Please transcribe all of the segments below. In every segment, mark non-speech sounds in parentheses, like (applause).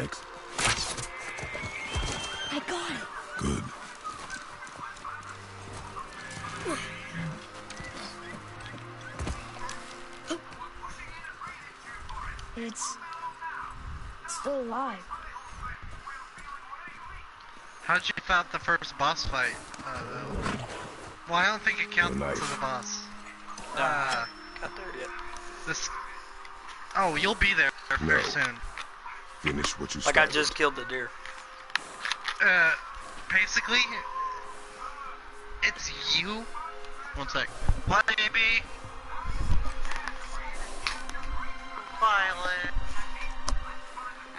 X. I got it. Good. It's still alive. How'd you find the first boss fight? Uh, well, I don't think it counts The to the boss. No, Uh, got there yet. this. Oh, you'll be there very No. soon. Finish what you Like I started. just killed the deer. Uh, basically, it's you. One sec. What, baby? Violet.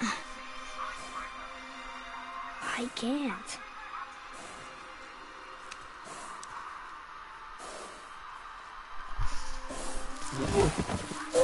(sighs) I can't. I. (laughs)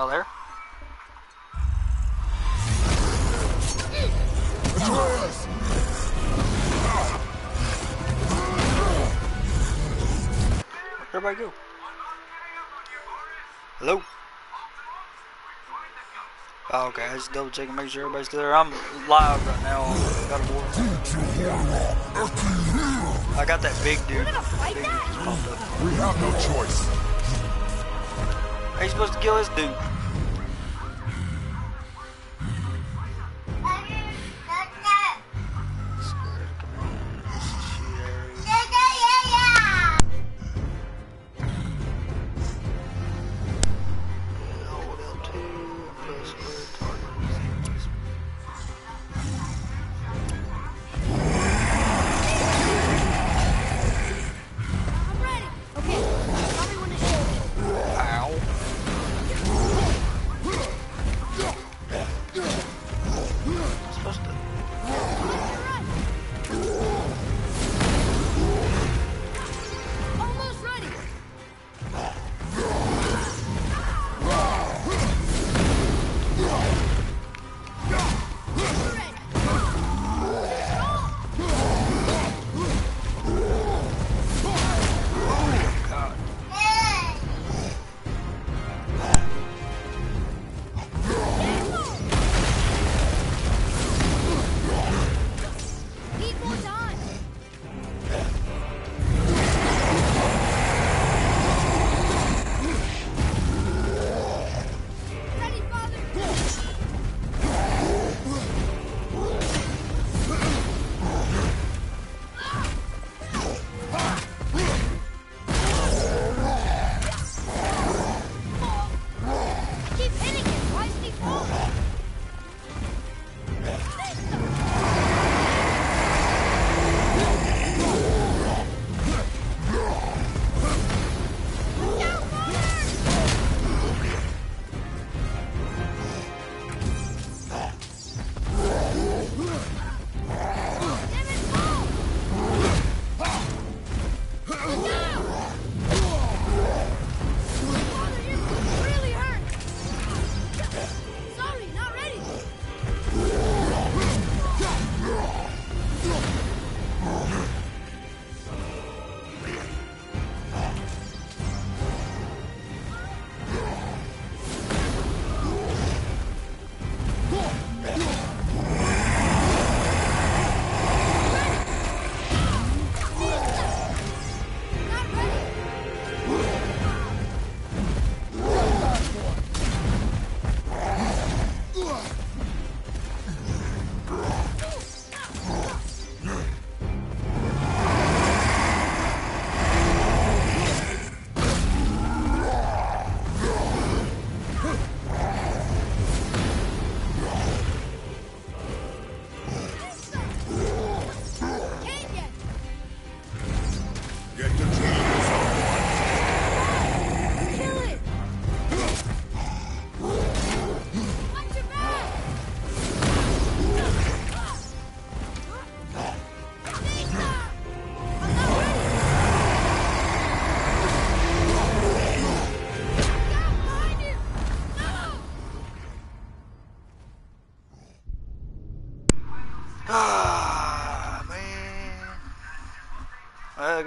Y'all there? Where'd everybody go? Hello? Oh, okay, I just double checking, make sure everybody's still there. I'm live right now on God of War. I got that big dude. gonna Big dude that? just popped up. We have no choice. How you supposed to kill this dude?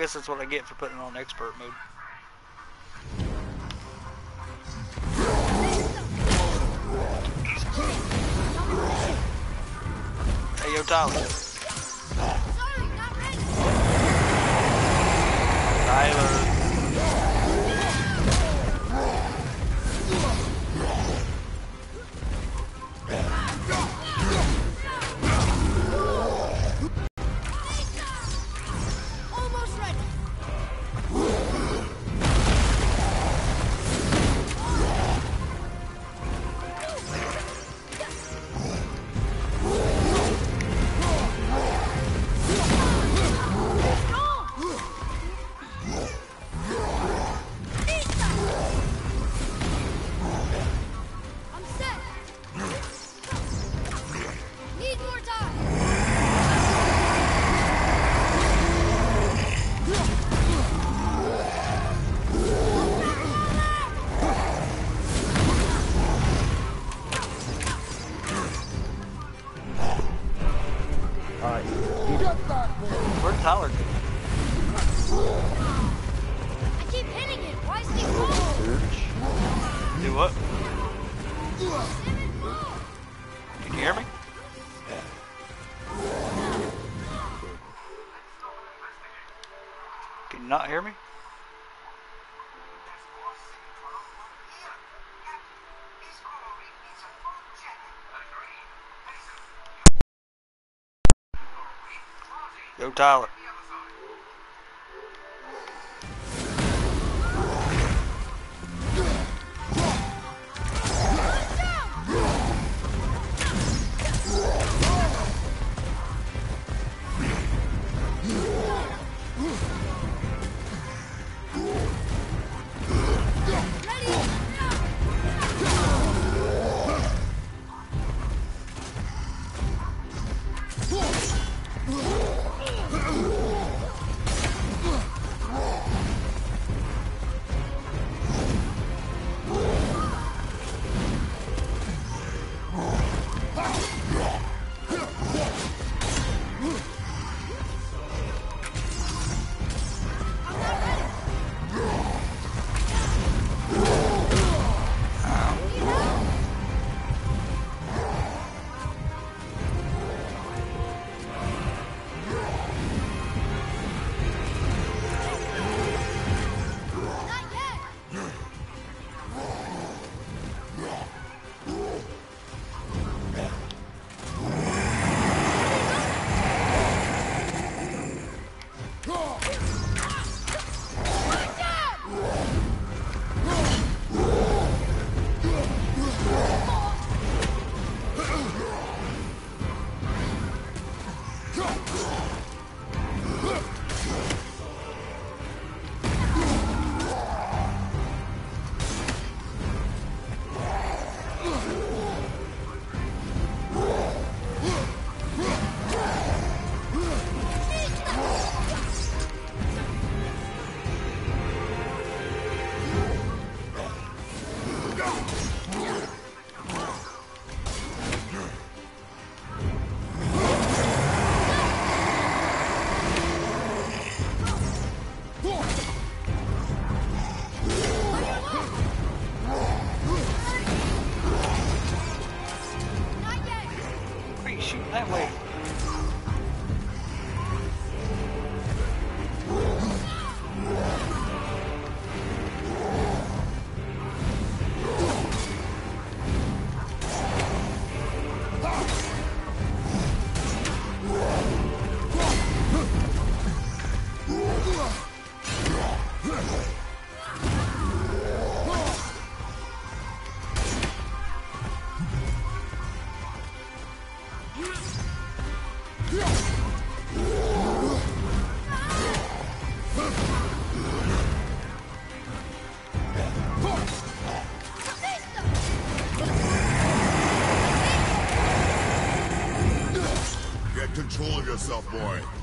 Guess that's what I get for putting it on expert mode. Hey, yo, Tyler. Sorry, not ready. Tyler. Where'd I keep hitting it. Why is it? Search. Do what? Can you hear me? Can you not hear me? Yo, Tyler. Yourself, boy.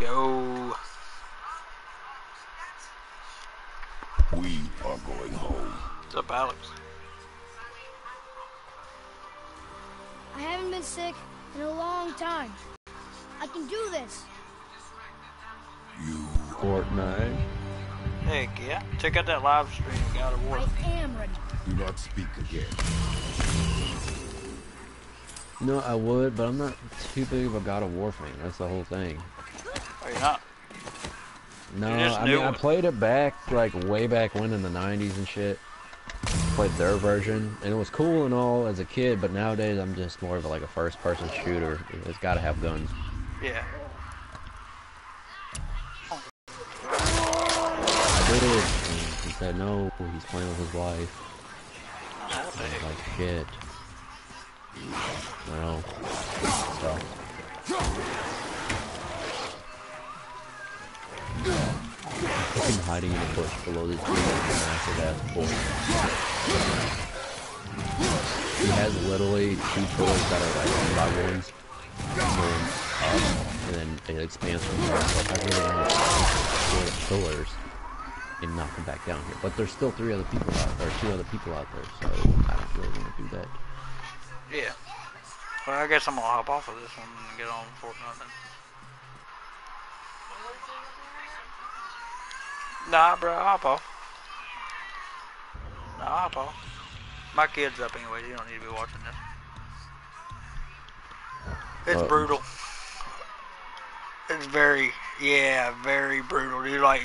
Yo. We are going home. What's up, Alex? I haven't been sick in a long time. I can do this. You Fortnite. Heck yeah. Check out that live stream, God of War. I am ready. do not speak again. No, I would, but I'm not too big of a God of War fan. That's the whole thing. Are you not? No, I mean, I played it back, like, way back when in the 90s and shit. Played their version, and it was cool and all as a kid, but nowadays I'm just more of a, like a first-person shooter. It's gotta have guns. Yeah. I did, and he said no, he's playing with his wife. What the I was like, shit. Well, so. Him hiding in a bush below this massive ass bull. He has literally two pillars that are like one by ones, going up, and then it expands from there. So I really want to the pillars and knock them back down here. But there's still three other people out there, two other people out there, so I don't really want to do that. Yeah. Well, I guess I'm gonna hop off of this one and get on Fortnite then. Nah, bro, I'll. Nah, I'll. My kid's up anyways, you don't need to be watching this. It's Uh, brutal. It's very, yeah, very brutal, dude. Like,